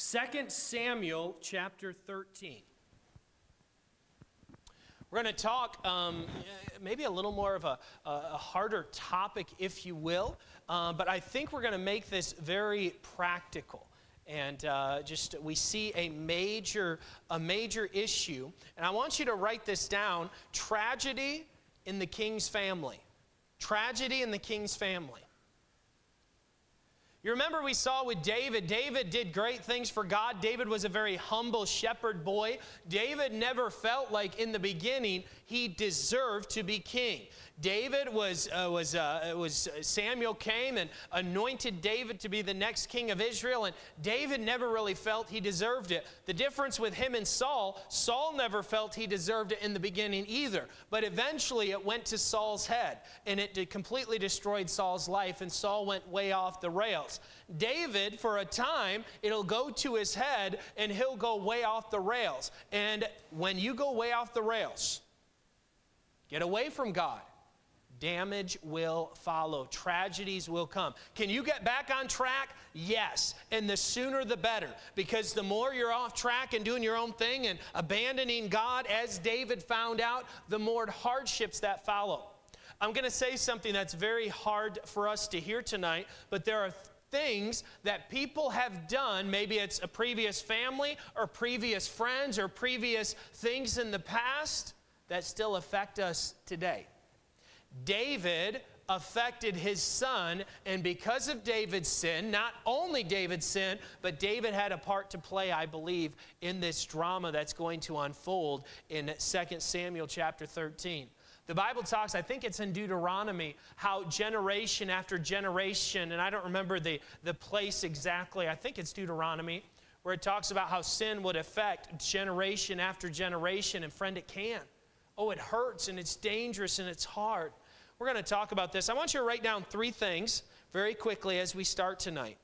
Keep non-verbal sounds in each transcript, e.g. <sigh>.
2 Samuel chapter 13. We're going to talk um, maybe a little more of a, a harder topic, if you will, uh, but I think we're going to make this very practical. And uh, just we see a major, a major issue. And I want you to write this down tragedy in the king's family. Tragedy in the king's family. You remember we saw with David, David did great things for God. David was a very humble shepherd boy. David never felt like in the beginning he deserved to be king. David was, uh, was, uh, was uh, Samuel came and anointed David to be the next king of Israel, and David never really felt he deserved it. The difference with him and Saul, Saul never felt he deserved it in the beginning either, but eventually it went to Saul's head, and it completely destroyed Saul's life, and Saul went way off the rails. David, for a time, it'll go to his head, and he'll go way off the rails. And when you go way off the rails, get away from God damage will follow. Tragedies will come. Can you get back on track? Yes. And the sooner the better. Because the more you're off track and doing your own thing and abandoning God, as David found out, the more hardships that follow. I'm going to say something that's very hard for us to hear tonight, but there are things that people have done, maybe it's a previous family or previous friends or previous things in the past that still affect us today. David affected his son, and because of David's sin, not only David's sin, but David had a part to play, I believe, in this drama that's going to unfold in 2 Samuel chapter 13. The Bible talks, I think it's in Deuteronomy, how generation after generation, and I don't remember the, the place exactly, I think it's Deuteronomy, where it talks about how sin would affect generation after generation, and friend, it can. Oh, it hurts and it's dangerous and it's hard. We're going to talk about this. I want you to write down three things very quickly as we start tonight.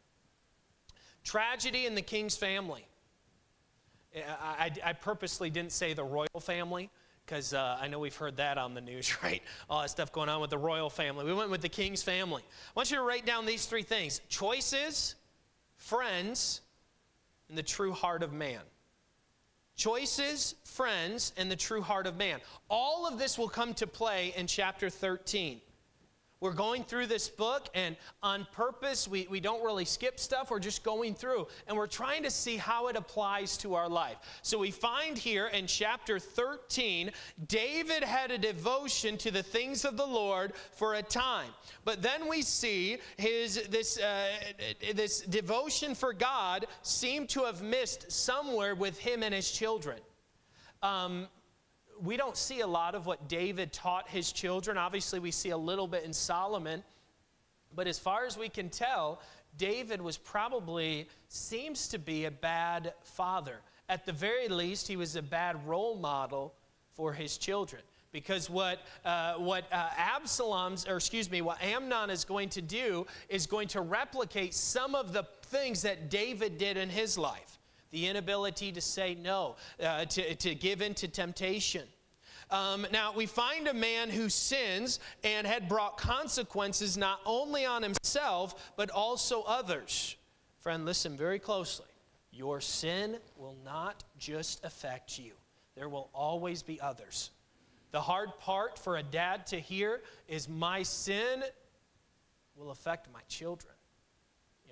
Tragedy in the king's family. I, I, I purposely didn't say the royal family because uh, I know we've heard that on the news, <laughs> right? All that stuff going on with the royal family. We went with the king's family. I want you to write down these three things choices, friends, and the true heart of man choices, friends, and the true heart of man. All of this will come to play in chapter 13. We're going through this book, and on purpose, we, we don't really skip stuff. We're just going through, and we're trying to see how it applies to our life. So we find here in chapter 13, David had a devotion to the things of the Lord for a time. But then we see his, this, uh, this devotion for God seemed to have missed somewhere with him and his children. Um, we don't see a lot of what David taught his children. Obviously, we see a little bit in Solomon. But as far as we can tell, David was probably, seems to be a bad father. At the very least, he was a bad role model for his children. Because what, uh, what uh, Absalom's, or excuse me, what Amnon is going to do is going to replicate some of the things that David did in his life the inability to say no, uh, to, to give in to temptation. Um, now, we find a man who sins and had brought consequences not only on himself, but also others. Friend, listen very closely. Your sin will not just affect you, there will always be others. The hard part for a dad to hear is my sin will affect my children.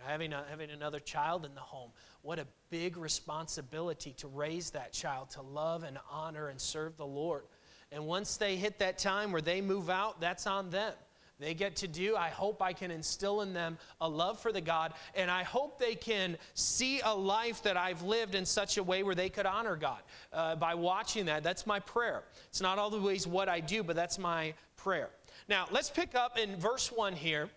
Having, a, having another child in the home, what a big responsibility to raise that child to love and honor and serve the Lord. And once they hit that time where they move out, that's on them. They get to do, I hope I can instill in them a love for the God, and I hope they can see a life that I've lived in such a way where they could honor God uh, by watching that. That's my prayer. It's not always what I do, but that's my prayer. Now, let's pick up in verse 1 here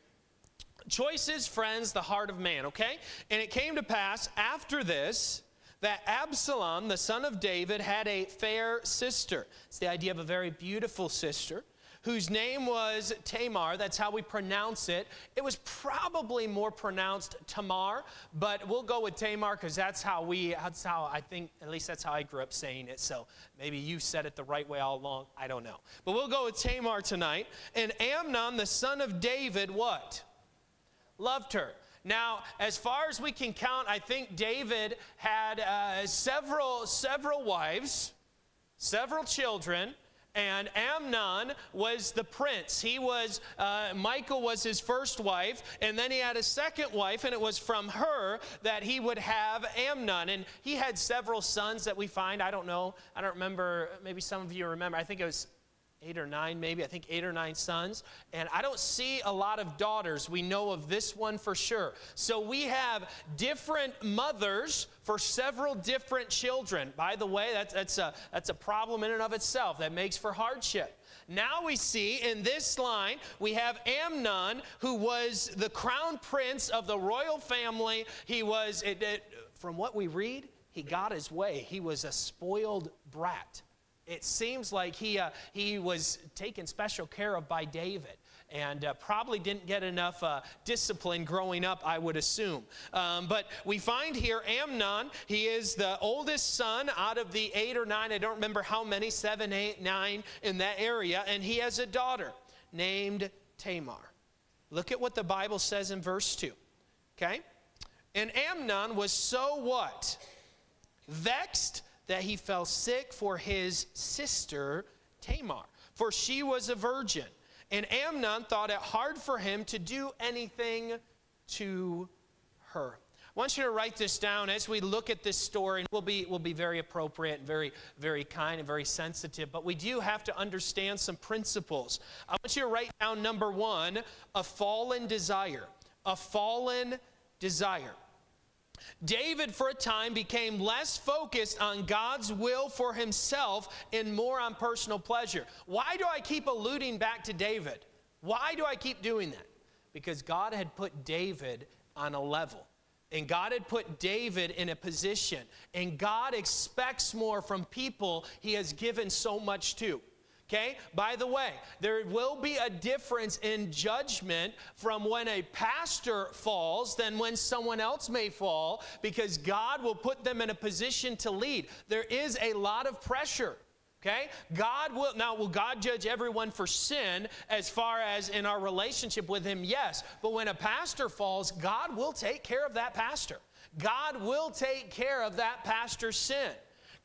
choices, friends, the heart of man, okay? And it came to pass after this that Absalom, the son of David, had a fair sister. It's the idea of a very beautiful sister whose name was Tamar. That's how we pronounce it. It was probably more pronounced Tamar, but we'll go with Tamar because that's how we, that's how I think, at least that's how I grew up saying it. So maybe you said it the right way all along. I don't know. But we'll go with Tamar tonight. And Amnon, the son of David, what? Loved her. Now, as far as we can count, I think David had uh, several several wives, several children and Amnon was the prince. He was, uh, Michal was his first wife, and then he had a second wife, and it was from her that he would have Amnon. And he had several sons that we find. I don't know. I don't remember. Maybe some of you remember. I think it was eight or nine, maybe, I think eight or nine sons. And I don't see a lot of daughters. We know of this one for sure. So we have different mothers for several different children. By the way, that's, that's, a, that's a problem in and of itself that makes for hardship. Now we see in this line, we have Amnon, who was the crown prince of the royal family. He was, it, it, from what we read, he got his way. He was a spoiled brat it seems like he, uh, he was taken special care of by David and uh, probably didn't get enough uh, discipline growing up, I would assume. Um, but we find here Amnon, he is the oldest son out of the eight or nine, I don't remember how many, seven, eight, nine in that area, and he has a daughter named Tamar. Look at what the Bible says in verse 2. Okay? And Amnon was so what? Vexed that he fell sick for his sister Tamar, for she was a virgin. And Amnon thought it hard for him to do anything to her. I want you to write this down as we look at this story. We'll be, we'll be very appropriate and very, very kind and very sensitive, but we do have to understand some principles. I want you to write down number one a fallen desire. A fallen desire. David, for a time, became less focused on God's will for himself and more on personal pleasure. Why do I keep alluding back to David? Why do I keep doing that? Because God had put David on a level. And God had put David in a position. And God expects more from people he has given so much to. Okay? By the way, there will be a difference in judgment from when a pastor falls than when someone else may fall because God will put them in a position to lead. There is a lot of pressure. Okay? God will, now, will God judge everyone for sin as far as in our relationship with Him? Yes. But when a pastor falls, God will take care of that pastor. God will take care of that pastor's sin.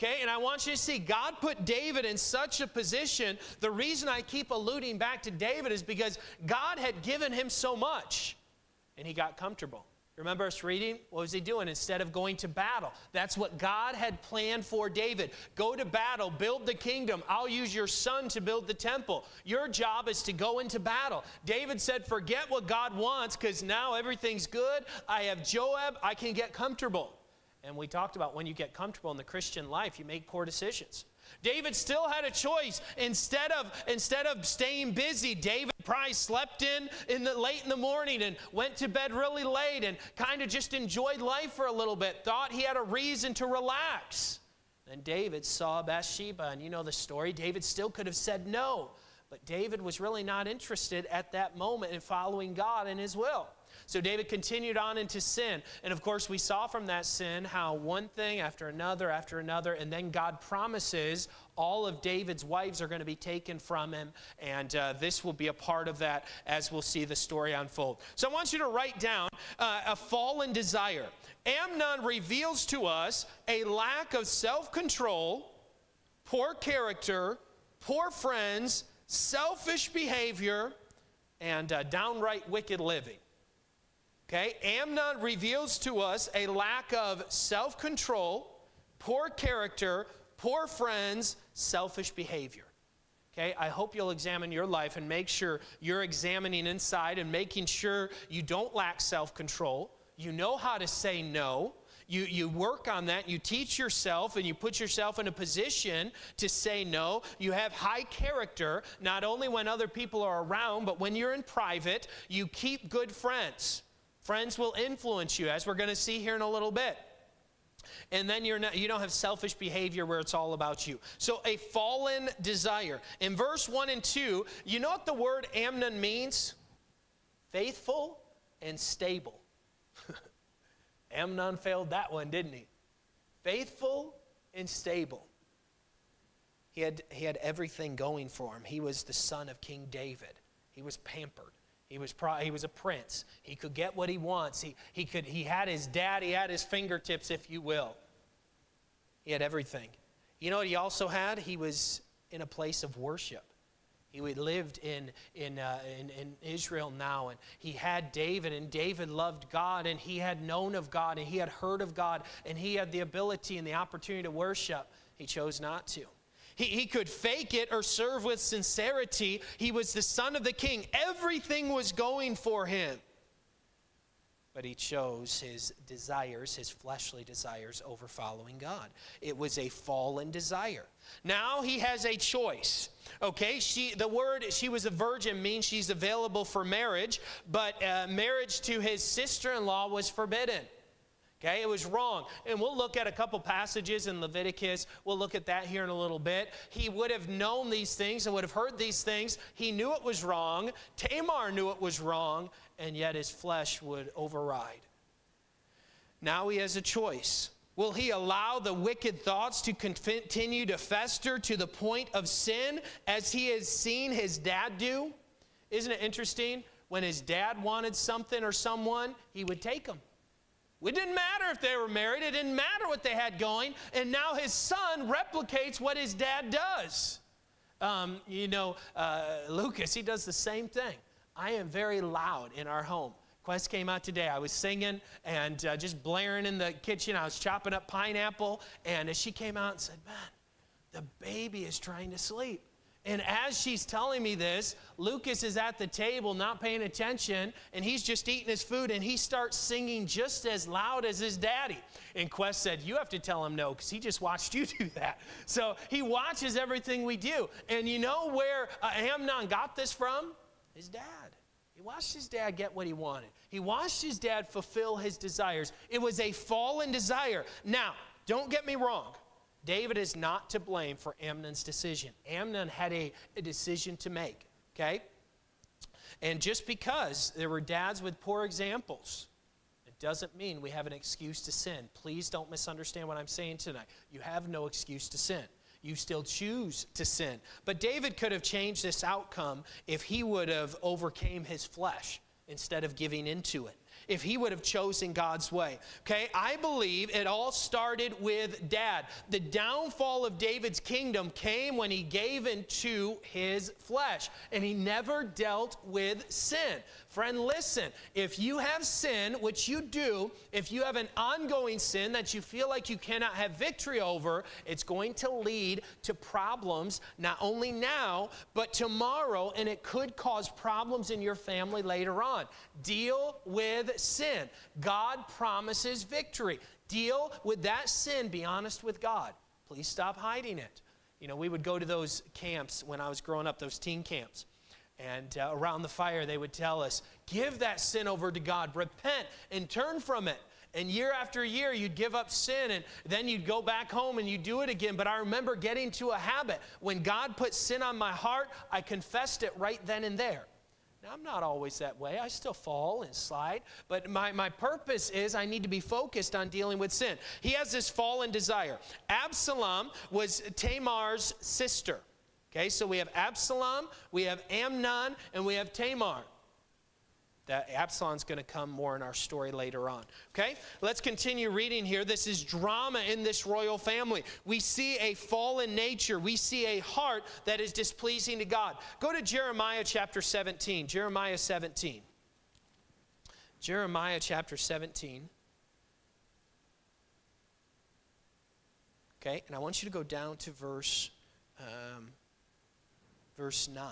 Okay, and I want you to see God put David in such a position. The reason I keep alluding back to David is because God had given him so much and he got comfortable. Remember us reading? What was he doing? Instead of going to battle, that's what God had planned for David. Go to battle, build the kingdom. I'll use your son to build the temple. Your job is to go into battle. David said, Forget what God wants because now everything's good. I have Joab, I can get comfortable. And we talked about when you get comfortable in the Christian life, you make poor decisions. David still had a choice. Instead of, instead of staying busy, David probably slept in, in the, late in the morning and went to bed really late and kind of just enjoyed life for a little bit, thought he had a reason to relax. Then David saw Bathsheba, and you know the story. David still could have said no, but David was really not interested at that moment in following God and his will. So David continued on into sin. And of course, we saw from that sin how one thing after another after another, and then God promises all of David's wives are going to be taken from him. And uh, this will be a part of that as we'll see the story unfold. So I want you to write down uh, a fallen desire. Amnon reveals to us a lack of self control, poor character, poor friends, selfish behavior, and uh, downright wicked living. Okay, Amnon reveals to us a lack of self control, poor character, poor friends, selfish behavior. Okay, I hope you'll examine your life and make sure you're examining inside and making sure you don't lack self control. You know how to say no. You, you work on that, you teach yourself, and you put yourself in a position to say no. You have high character, not only when other people are around, but when you're in private, you keep good friends. Friends will influence you, as we're going to see here in a little bit. And then you're not, you don't have selfish behavior where it's all about you. So, a fallen desire. In verse 1 and 2, you know what the word Amnon means? Faithful and stable. <laughs> Amnon failed that one, didn't he? Faithful and stable. He had, he had everything going for him. He was the son of King David, he was pampered. He was, pro- he was a prince. He could get what he wants. He, he, could, he had his dad, he had his fingertips, if you will. He had everything. You know what he also had? He was in a place of worship. He lived in, in, uh, in, in, Israel now, and he had David, and David loved God, and he had known of God, and he had heard of God, and he had the ability and the opportunity to worship. He chose not to. He, he could fake it or serve with sincerity. He was the son of the king, everything was going for him. But he chose his desires, his fleshly desires, over following God. It was a fallen desire. Now he has a choice. Okay, she the word she was a virgin means she's available for marriage, but uh, marriage to his sister-in-law was forbidden. Okay, it was wrong. And we'll look at a couple passages in Leviticus. We'll look at that here in a little bit. He would have known these things and would have heard these things. He knew it was wrong. Tamar knew it was wrong, and yet his flesh would override. Now he has a choice. Will he allow the wicked thoughts to continue to fester to the point of sin as he has seen his dad do? Isn't it interesting? When his dad wanted something or someone, he would take them. It didn't matter if they were married, it didn't matter what they had going. And now his son replicates what his dad does. Um, you know, uh, Lucas, he does the same thing. I am very loud in our home. Quest came out today. I was singing and uh, just blaring in the kitchen. I was chopping up pineapple. And as she came out and said, Man, the baby is trying to sleep. And as she's telling me this, Lucas is at the table not paying attention, and he's just eating his food, and he starts singing just as loud as his daddy. And Quest said, You have to tell him no, because he just watched <laughs> you do that. So he watches everything we do. And you know where uh, Amnon got this from? His dad. He watched his dad get what he wanted, he watched his dad fulfill his desires. It was a fallen desire. Now, don't get me wrong. David is not to blame for Amnon's decision. Amnon had a, a decision to make, okay? And just because there were dads with poor examples, it doesn't mean we have an excuse to sin. Please don't misunderstand what I'm saying tonight. You have no excuse to sin. You still choose to sin. But David could have changed this outcome if he would have overcame his flesh instead of giving into it if he would have chosen God's way. Okay, I believe it all started with dad. The downfall of David's kingdom came when he gave into his flesh and he never dealt with sin. Friend, listen, if you have sin, which you do, if you have an ongoing sin that you feel like you cannot have victory over, it's going to lead to problems not only now, but tomorrow, and it could cause problems in your family later on. Deal with sin. God promises victory. Deal with that sin. Be honest with God. Please stop hiding it. You know, we would go to those camps when I was growing up, those teen camps. And uh, around the fire, they would tell us, give that sin over to God, repent and turn from it. And year after year, you'd give up sin and then you'd go back home and you'd do it again. But I remember getting to a habit. When God put sin on my heart, I confessed it right then and there. Now, I'm not always that way. I still fall and slide. But my, my purpose is I need to be focused on dealing with sin. He has this fallen desire. Absalom was Tamar's sister. Okay, so we have Absalom, we have Amnon, and we have Tamar. That Absalom's going to come more in our story later on. Okay, let's continue reading here. This is drama in this royal family. We see a fallen nature, we see a heart that is displeasing to God. Go to Jeremiah chapter 17. Jeremiah 17. Jeremiah chapter 17. Okay, and I want you to go down to verse. Um, verse 9.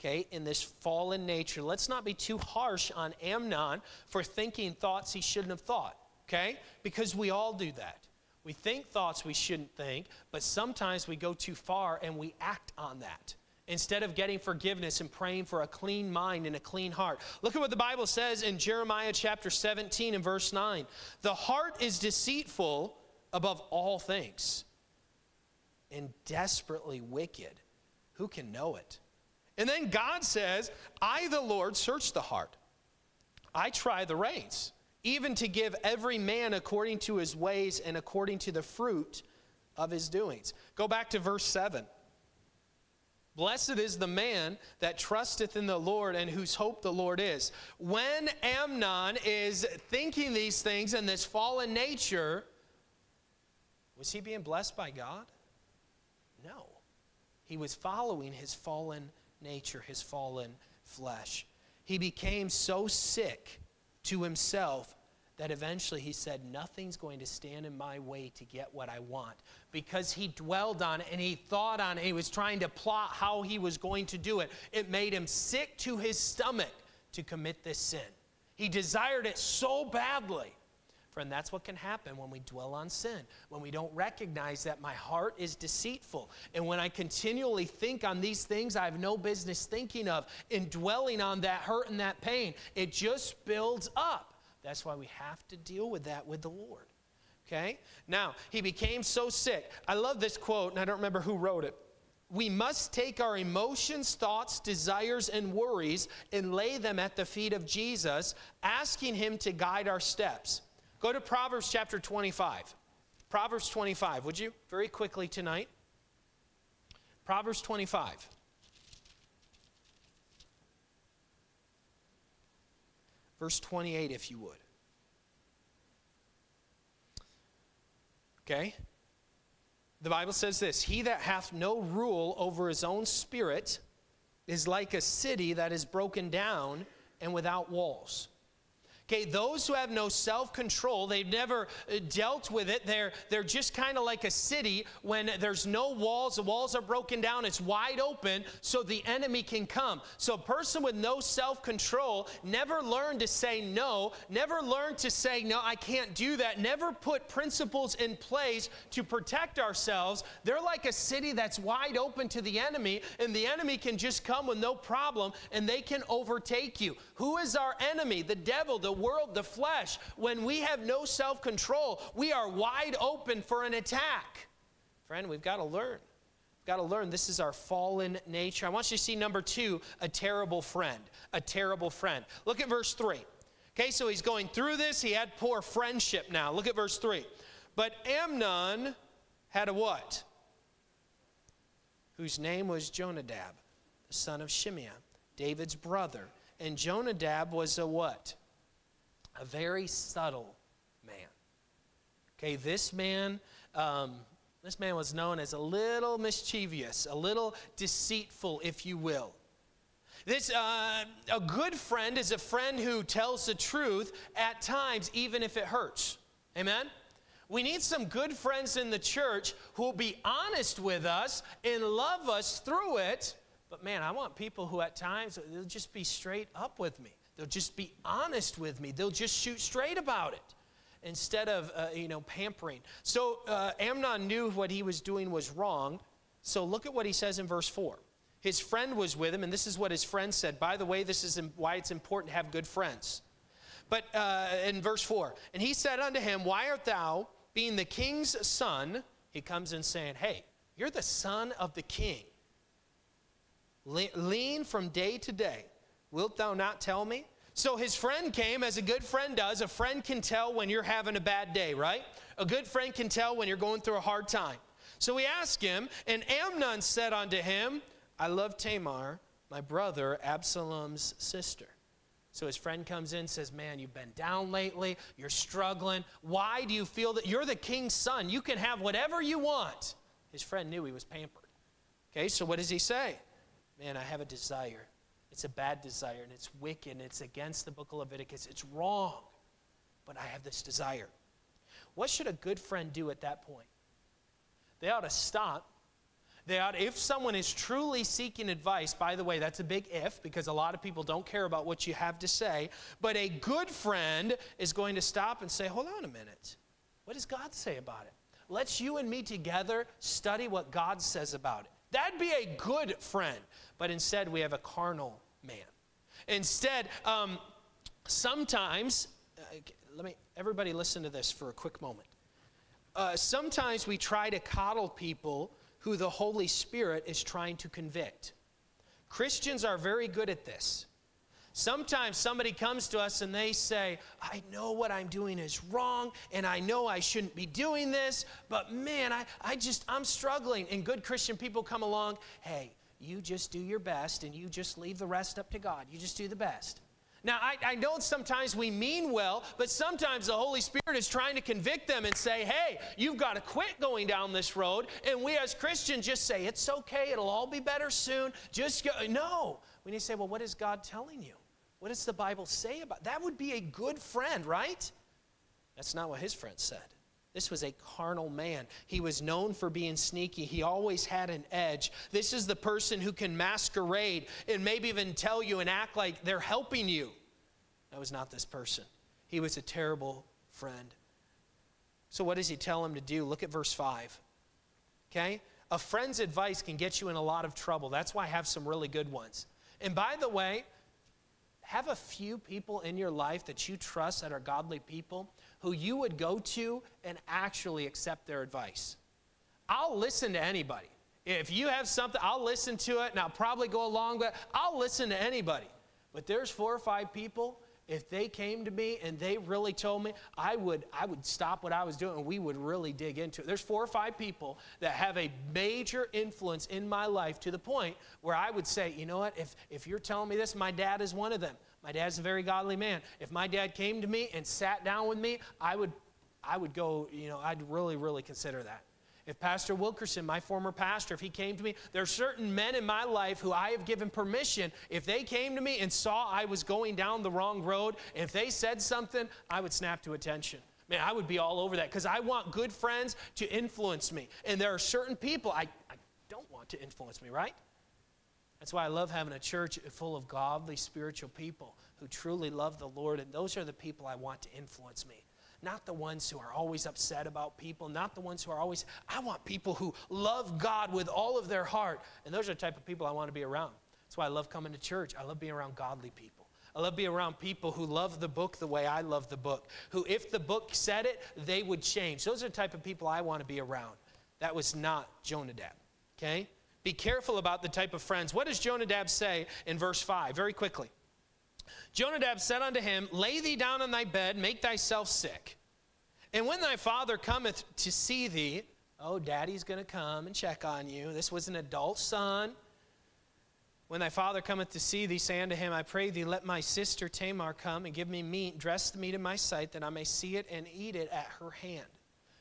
Okay, in this fallen nature, let's not be too harsh on Amnon for thinking thoughts he shouldn't have thought. Okay, because we all do that. We think thoughts we shouldn't think, but sometimes we go too far and we act on that instead of getting forgiveness and praying for a clean mind and a clean heart. Look at what the Bible says in Jeremiah chapter 17 and verse 9. The heart is deceitful above all things and desperately wicked. Who can know it? And then God says, I, the Lord, search the heart. I try the reins, even to give every man according to his ways and according to the fruit of his doings. Go back to verse 7. Blessed is the man that trusteth in the Lord and whose hope the Lord is. When Amnon is thinking these things in this fallen nature, was he being blessed by God? No. He was following his fallen nature, his fallen flesh. He became so sick to himself that eventually he said, Nothing's going to stand in my way to get what I want. Because he dwelled on it and he thought on it, he was trying to plot how he was going to do it. It made him sick to his stomach to commit this sin. He desired it so badly. Friend, that's what can happen when we dwell on sin, when we don't recognize that my heart is deceitful. And when I continually think on these things I have no business thinking of, and dwelling on that hurt and that pain, it just builds up. That's why we have to deal with that with the Lord. Okay? Now, he became so sick. I love this quote, and I don't remember who wrote it. We must take our emotions, thoughts, desires, and worries and lay them at the feet of Jesus, asking him to guide our steps. Go to Proverbs chapter 25. Proverbs 25, would you? Very quickly tonight. Proverbs 25. Verse 28, if you would. Okay? The Bible says this He that hath no rule over his own spirit is like a city that is broken down and without walls. Okay, those who have no self control, they've never uh, dealt with it. They're, they're just kind of like a city when there's no walls, the walls are broken down, it's wide open, so the enemy can come. So, a person with no self control never learned to say no, never learned to say, No, I can't do that, never put principles in place to protect ourselves. They're like a city that's wide open to the enemy, and the enemy can just come with no problem and they can overtake you. Who is our enemy? The devil, the world, the flesh. When we have no self control, we are wide open for an attack. Friend, we've got to learn. We've got to learn this is our fallen nature. I want you to see number two a terrible friend. A terrible friend. Look at verse three. Okay, so he's going through this. He had poor friendship now. Look at verse three. But Amnon had a what? Whose name was Jonadab, the son of Shimeah, David's brother. And Jonadab was a what? A very subtle man. Okay, this man, um, this man was known as a little mischievous, a little deceitful, if you will. This, uh, a good friend is a friend who tells the truth at times, even if it hurts. Amen? We need some good friends in the church who will be honest with us and love us through it. But man, I want people who at times they'll just be straight up with me. They'll just be honest with me. They'll just shoot straight about it instead of, uh, you know, pampering. So uh, Amnon knew what he was doing was wrong. So look at what he says in verse 4. His friend was with him, and this is what his friend said. By the way, this is why it's important to have good friends. But uh, in verse 4, and he said unto him, Why art thou, being the king's son? He comes in saying, Hey, you're the son of the king. Lean from day to day. Wilt thou not tell me? So his friend came, as a good friend does. A friend can tell when you're having a bad day, right? A good friend can tell when you're going through a hard time. So we ask him, and Amnon said unto him, I love Tamar, my brother Absalom's sister. So his friend comes in and says, Man, you've been down lately. You're struggling. Why do you feel that you're the king's son? You can have whatever you want. His friend knew he was pampered. Okay, so what does he say? Man, I have a desire it's a bad desire and it's wicked and it's against the book of Leviticus. It's wrong. But I have this desire. What should a good friend do at that point? They ought to stop. They ought, if someone is truly seeking advice, by the way, that's a big if because a lot of people don't care about what you have to say. But a good friend is going to stop and say, hold on a minute. What does God say about it? Let's you and me together study what God says about it. That'd be a good friend. But instead, we have a carnal man. Instead, um, sometimes, uh, let me, everybody listen to this for a quick moment. Uh, sometimes we try to coddle people who the Holy Spirit is trying to convict. Christians are very good at this. Sometimes somebody comes to us and they say, I know what I'm doing is wrong and I know I shouldn't be doing this, but man, I, I just, I'm struggling. And good Christian people come along, hey, you just do your best and you just leave the rest up to God. You just do the best. Now, I, I know sometimes we mean well, but sometimes the Holy Spirit is trying to convict them and say, hey, you've got to quit going down this road. And we as Christians just say, it's okay, it'll all be better soon. Just go. No. We need to say, well, what is God telling you? What does the Bible say about that? Would be a good friend, right? That's not what his friend said. This was a carnal man. He was known for being sneaky. He always had an edge. This is the person who can masquerade and maybe even tell you and act like they're helping you. That was not this person. He was a terrible friend. So, what does he tell him to do? Look at verse 5. Okay? A friend's advice can get you in a lot of trouble. That's why I have some really good ones. And by the way, have a few people in your life that you trust that are godly people who you would go to and actually accept their advice. I'll listen to anybody. If you have something, I'll listen to it and I'll probably go along with it. I'll listen to anybody. But there's four or five people, if they came to me and they really told me, I would, I would stop what I was doing and we would really dig into it. There's four or five people that have a major influence in my life to the point where I would say, you know what, if, if you're telling me this, my dad is one of them. My dad's a very godly man. If my dad came to me and sat down with me, I would, I would go, you know, I'd really, really consider that. If Pastor Wilkerson, my former pastor, if he came to me, there are certain men in my life who I have given permission. If they came to me and saw I was going down the wrong road, if they said something, I would snap to attention. Man, I would be all over that because I want good friends to influence me. And there are certain people I, I don't want to influence me, right? That's why I love having a church full of godly, spiritual people who truly love the Lord. And those are the people I want to influence me. Not the ones who are always upset about people, not the ones who are always, I want people who love God with all of their heart. And those are the type of people I want to be around. That's why I love coming to church. I love being around godly people. I love being around people who love the book the way I love the book, who, if the book said it, they would change. Those are the type of people I want to be around. That was not Jonadab, okay? Be careful about the type of friends. What does Jonadab say in verse 5? Very quickly. Jonadab said unto him, Lay thee down on thy bed, make thyself sick. And when thy father cometh to see thee, oh, daddy's going to come and check on you. This was an adult son. When thy father cometh to see thee, say unto him, I pray thee, let my sister Tamar come and give me meat, dress the meat in my sight, that I may see it and eat it at her hand.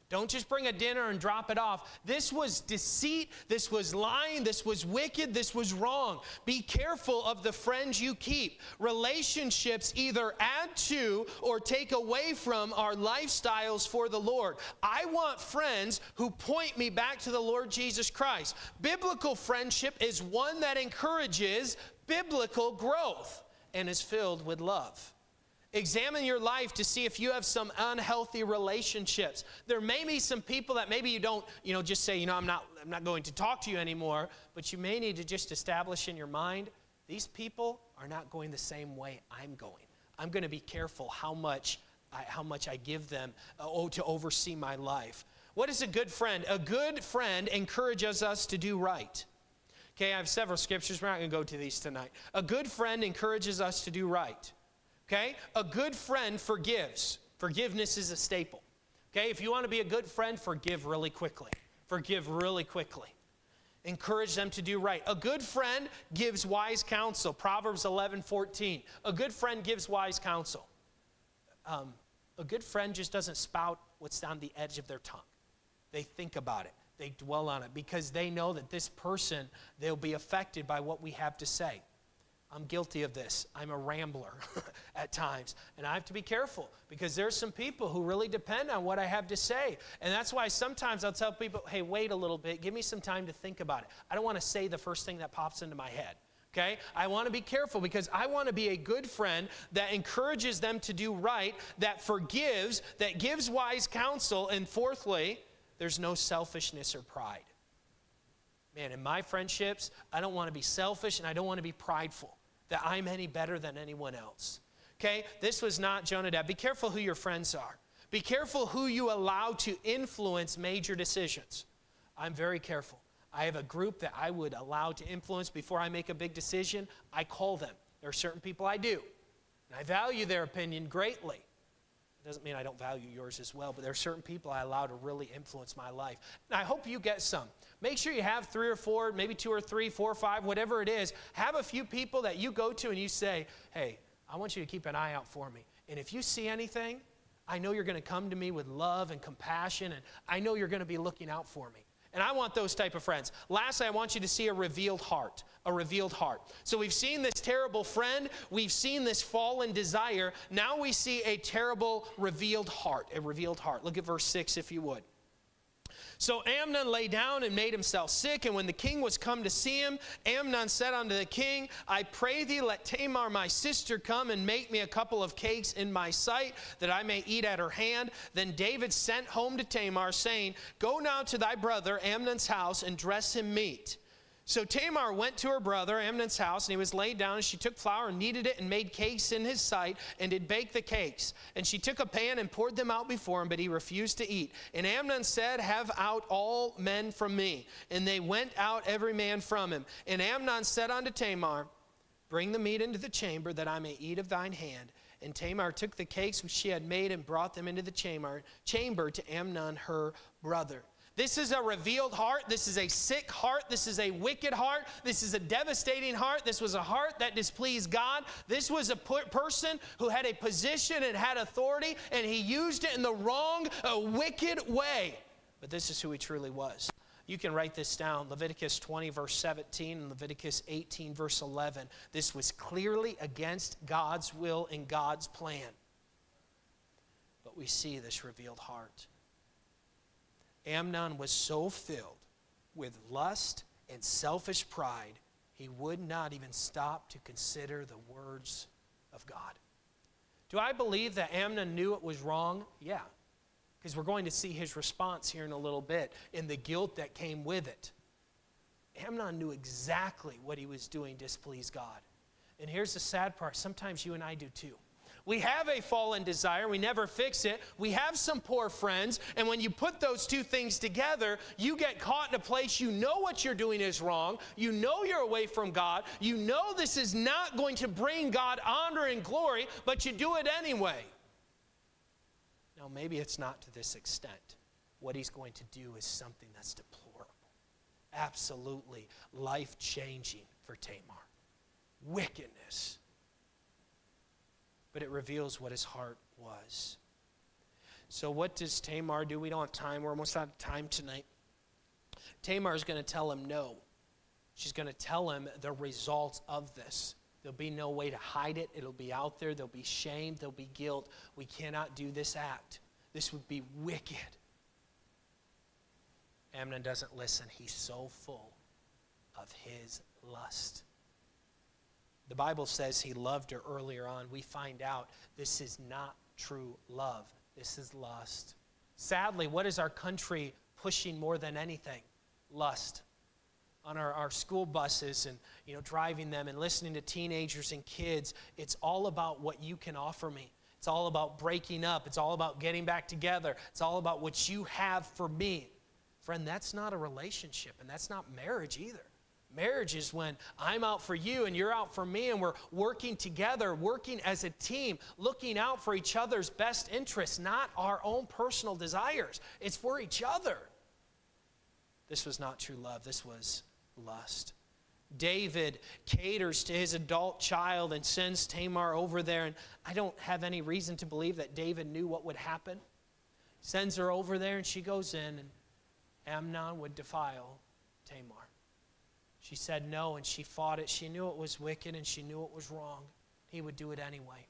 Don't just bring a dinner and drop it off. This was deceit. This was lying. This was wicked. This was wrong. Be careful of the friends you keep. Relationships either add to or take away from our lifestyles for the Lord. I want friends who point me back to the Lord Jesus Christ. Biblical friendship is one that encourages biblical growth and is filled with love. Examine your life to see if you have some unhealthy relationships. There may be some people that maybe you don't, you know, just say, you know, I'm not, I'm not going to talk to you anymore, but you may need to just establish in your mind, these people are not going the same way I'm going. I'm going to be careful how much I, how much I give them uh, oh, to oversee my life. What is a good friend? A good friend encourages us to do right. Okay, I have several scriptures. We're not going to go to these tonight. A good friend encourages us to do right. Okay? A good friend forgives. Forgiveness is a staple. Okay? If you want to be a good friend, forgive really quickly. Forgive really quickly. Encourage them to do right. A good friend gives wise counsel. Proverbs 11 14. A good friend gives wise counsel. Um, a good friend just doesn't spout what's on the edge of their tongue. They think about it, they dwell on it because they know that this person, they'll be affected by what we have to say. I'm guilty of this. I'm a rambler <laughs> at times. And I have to be careful because there's some people who really depend on what I have to say. And that's why sometimes I'll tell people, hey, wait a little bit. Give me some time to think about it. I don't want to say the first thing that pops into my head. Okay? I want to be careful because I want to be a good friend that encourages them to do right, that forgives, that gives wise counsel. And fourthly, there's no selfishness or pride. Man, in my friendships, I don't want to be selfish and I don't want to be prideful that I'm any better than anyone else. Okay? This was not Jonadab. Be careful who your friends are. Be careful who you allow to influence major decisions. I'm very careful. I have a group that I would allow to influence before I make a big decision. I call them. There are certain people I do, and I value their opinion greatly. It doesn't mean I don't value yours as well, but there are certain people I allow to really influence my life. And I hope you get some. Make sure you have three or four, maybe two or three, four or five, whatever it is. Have a few people that you go to and you say, hey, I want you to keep an eye out for me. And if you see anything, I know you're going to come to me with love and compassion, and I know you're going to be looking out for me. And I want those type of friends. Lastly, I want you to see a revealed heart. A revealed heart. So we've seen this terrible friend, we've seen this fallen desire. Now we see a terrible revealed heart. A revealed heart. Look at verse 6 if you would. So Amnon lay down and made himself sick. And when the king was come to see him, Amnon said unto the king, I pray thee, let Tamar my sister come and make me a couple of cakes in my sight, that I may eat at her hand. Then David sent home to Tamar, saying, Go now to thy brother Amnon's house and dress him meat. So Tamar went to her brother Amnon's house, and he was laid down, and she took flour and kneaded it and made cakes in his sight, and did bake the cakes. And she took a pan and poured them out before him, but he refused to eat. And Amnon said, Have out all men from me. And they went out every man from him. And Amnon said unto Tamar, Bring the meat into the chamber, that I may eat of thine hand. And Tamar took the cakes which she had made and brought them into the chamber, chamber to Amnon her brother. This is a revealed heart. This is a sick heart. This is a wicked heart. This is a devastating heart. This was a heart that displeased God. This was a person who had a position and had authority, and he used it in the wrong, uh, wicked way. But this is who he truly was. You can write this down Leviticus 20, verse 17, and Leviticus 18, verse 11. This was clearly against God's will and God's plan. But we see this revealed heart. Amnon was so filled with lust and selfish pride, he would not even stop to consider the words of God. Do I believe that Amnon knew it was wrong? Yeah, because we're going to see his response here in a little bit in the guilt that came with it. Amnon knew exactly what he was doing displeased God. And here's the sad part sometimes you and I do too. We have a fallen desire, we never fix it. We have some poor friends, and when you put those two things together, you get caught in a place you know what you're doing is wrong, you know you're away from God, you know this is not going to bring God honor and glory, but you do it anyway. Now, maybe it's not to this extent. What he's going to do is something that's deplorable, absolutely life changing for Tamar. Wickedness but it reveals what his heart was. So, what does Tamar do? We don't have time. We're almost out of time tonight. Tamar is going to tell him no. She's going to tell him the results of this. There'll be no way to hide it. It'll be out there. There'll be shame. There'll be guilt. We cannot do this act. This would be wicked. Amnon doesn't listen. He's so full of his lust. The Bible says he loved her earlier on. We find out this is not true love, this is lust. Sadly, what is our country pushing more than anything? Lust. On our, our school buses and you know driving them and listening to teenagers and kids, it's all about what you can offer me. It's all about breaking up. It's all about getting back together. It's all about what you have for me. Friend, that's not a relationship, and that's not marriage either. Marriage is when I'm out for you and you're out for me, and we're working together, working as a team, looking out for each other's best interests, not our own personal desires. It's for each other. This was not true love, this was lust. David caters to his adult child and sends Tamar over there, and I don't have any reason to believe that David knew what would happen. Sends her over there, and she goes in, and Amnon would defile Tamar. She said no and she fought it. She knew it was wicked and she knew it was wrong. He would do it anyway.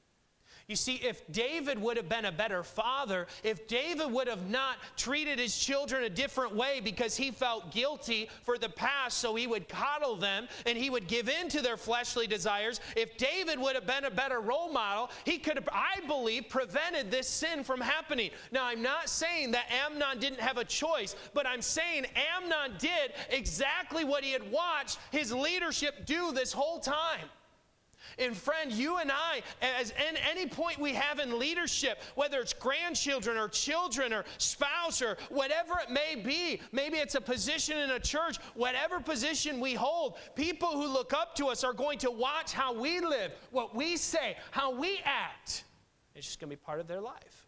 You see, if David would have been a better father, if David would have not treated his children a different way because he felt guilty for the past, so he would coddle them and he would give in to their fleshly desires, if David would have been a better role model, he could have, I believe, prevented this sin from happening. Now, I'm not saying that Amnon didn't have a choice, but I'm saying Amnon did exactly what he had watched his leadership do this whole time. And friend, you and I, as in any point we have in leadership, whether it's grandchildren or children or spouse or whatever it may be, maybe it's a position in a church, whatever position we hold, people who look up to us are going to watch how we live, what we say, how we act. It's just going to be part of their life.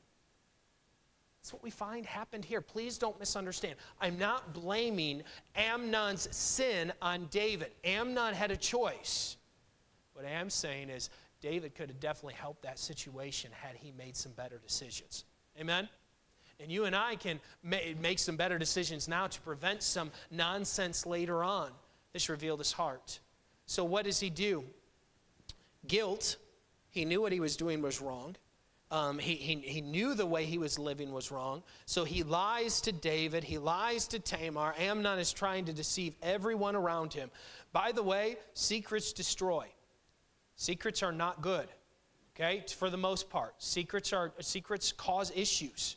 That's what we find happened here. Please don't misunderstand. I'm not blaming Amnon's sin on David. Amnon had a choice. What I am saying is David could have definitely helped that situation had he made some better decisions. Amen? And you and I can make some better decisions now to prevent some nonsense later on. This revealed his heart. So, what does he do? Guilt. He knew what he was doing was wrong. Um, he, he, he knew the way he was living was wrong. So he lies to David. He lies to Tamar. Amnon is trying to deceive everyone around him. By the way, secrets destroy. Secrets are not good, okay, for the most part. Secrets, are, secrets cause issues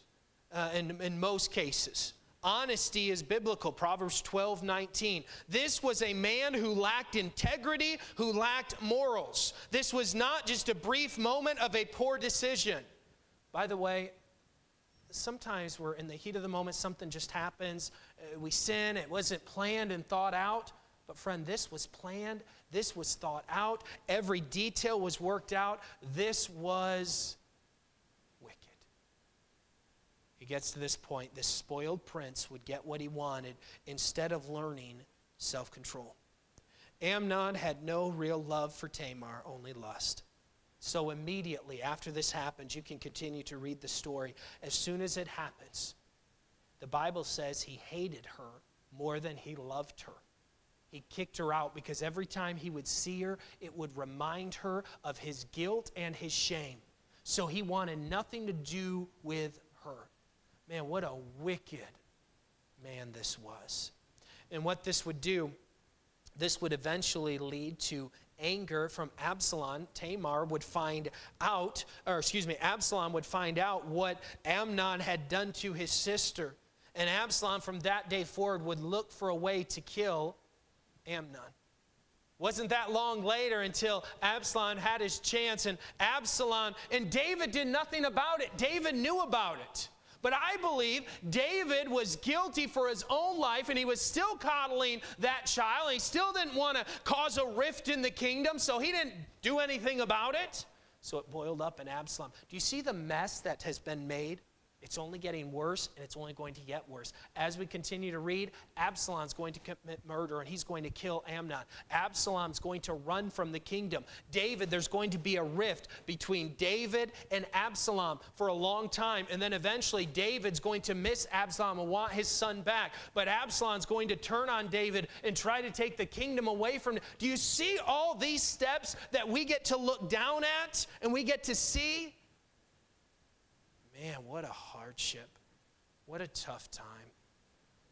uh, in, in most cases. Honesty is biblical. Proverbs 12, 19. This was a man who lacked integrity, who lacked morals. This was not just a brief moment of a poor decision. By the way, sometimes we're in the heat of the moment, something just happens, uh, we sin, it wasn't planned and thought out. But, friend, this was planned, this was thought out, every detail was worked out. This was wicked. he gets to this point this spoiled prince would get what he wanted instead of learning self control. Amnon had no real love for Tamar, only lust. So immediately after this happens, you can continue to read the story. As soon as it happens, the Bible says he hated her more than he loved her. He kicked her out because every time he would see her, it would remind her of his guilt and his shame. So he wanted nothing to do with her. Man, what a wicked man this was. And what this would do, this would eventually lead to anger from Absalom. Tamar would find out, or excuse me, Absalom would find out what Amnon had done to his sister. And Absalom, from that day forward, would look for a way to kill Amnon. Wasn't that long later until Absalom had his chance, and Absalom, and David did nothing about it. David knew about it. But I believe David was guilty for his own life and he was still coddling that child. He still didn't want to cause a rift in the kingdom, so he didn't do anything about it. So it boiled up in Absalom. Do you see the mess that has been made? It's only getting worse and it's only going to get worse. As we continue to read, Absalom's going to commit murder and he's going to kill Amnon. Absalom's going to run from the kingdom. David, there's going to be a rift between David and Absalom for a long time. And then eventually, David's going to miss Absalom and want his son back. But Absalom's going to turn on David and try to take the kingdom away from him. Do you see all these steps that we get to look down at and we get to see? Man, what a hardship. What a tough time.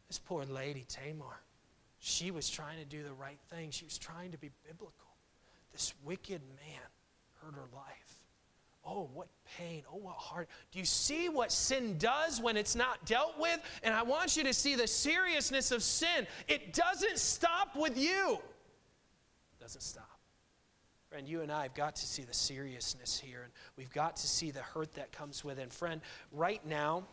This poor lady, Tamar, she was trying to do the right thing. She was trying to be biblical. This wicked man hurt her life. Oh, what pain. Oh, what heart. Do you see what sin does when it's not dealt with? And I want you to see the seriousness of sin. It doesn't stop with you. It doesn't stop. Friend, you and I have got to see the seriousness here, and we've got to see the hurt that comes with it. And friend, right now,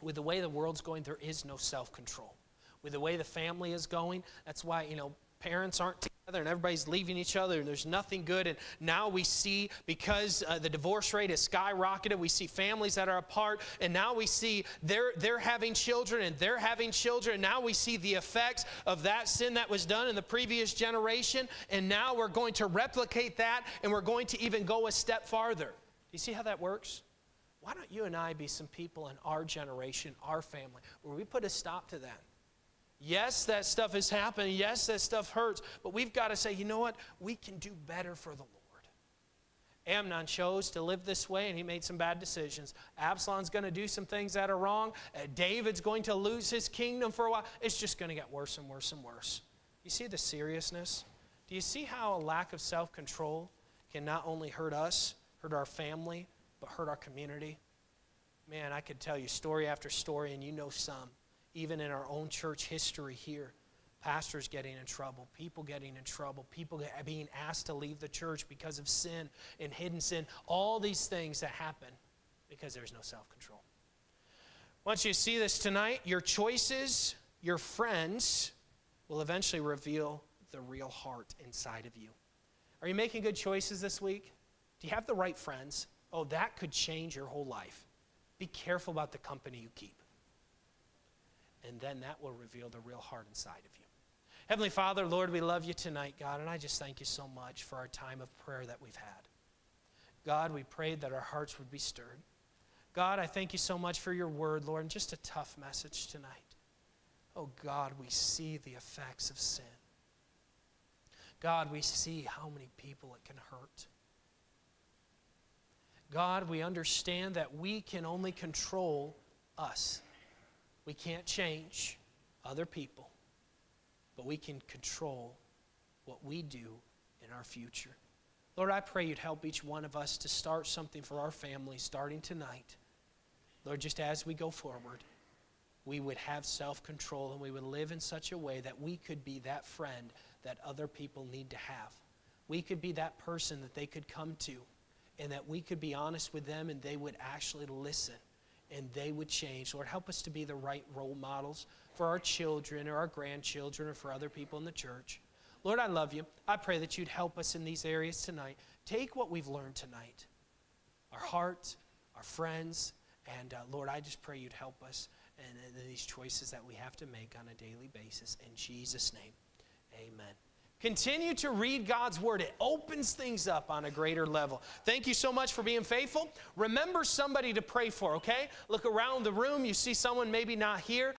with the way the world's going, there is no self control. With the way the family is going, that's why, you know, parents aren't together and everybody's leaving each other and there's nothing good. And now we see because uh, the divorce rate has skyrocketed we see families that are apart. And now we see they're they're having children and they're having children. And now we see the effects of that sin that was done in the previous generation. And now we're going to replicate that and we're going to even go a step farther. Do you see how that works? Why don't you and I be some people in our generation, our family, where we put a stop to that? Yes, that stuff is happening. Yes, that stuff hurts. But we've got to say, you know what? We can do better for the Lord. Amnon chose to live this way and he made some bad decisions. Absalom's going to do some things that are wrong. Uh, David's going to lose his kingdom for a while. It's just going to get worse and worse and worse. You see the seriousness? Do you see how a lack of self control can not only hurt us, hurt our family, but hurt our community? Man, I could tell you story after story, and you know some even in our own church history here. Pastors getting in trouble, people getting in trouble, people being asked to leave the church because of sin and hidden sin, all these things that happen because there's no self control. Once you see this tonight, your choices, your friends, will eventually reveal the real heart inside of you. Are you making good choices this week? Do you have the right friends? Oh, that could change your whole life. Be careful about the company you keep. And then that will reveal the real heart inside of you. Heavenly Father, Lord, we love you tonight, God, and I just thank you so much for our time of prayer that we've had. God, we prayed that our hearts would be stirred. God, I thank you so much for your word, Lord, and just a tough message tonight. Oh, God, we see the effects of sin. God, we see how many people it can hurt. God, we understand that we can only control us. We can't change other people, but we can control what we do in our future. Lord, I pray you'd help each one of us to start something for our family starting tonight. Lord, just as we go forward, we would have self control and we would live in such a way that we could be that friend that other people need to have. We could be that person that they could come to and that we could be honest with them and they would actually listen and they would change. Lord, help us to be the right role models for our children or our grandchildren or for other people in the church. Lord, I love you. I pray that you'd help us in these areas tonight. Take what we've learned tonight our heart, our friends, and uh, Lord, I just pray you'd help us in, in these choices that we have to make on a daily basis. In Jesus' name, amen. Continue to read God's Word. It opens things up on a greater level. Thank you so much for being faithful. Remember somebody to pray for, okay? Look around the room. You see someone maybe not here.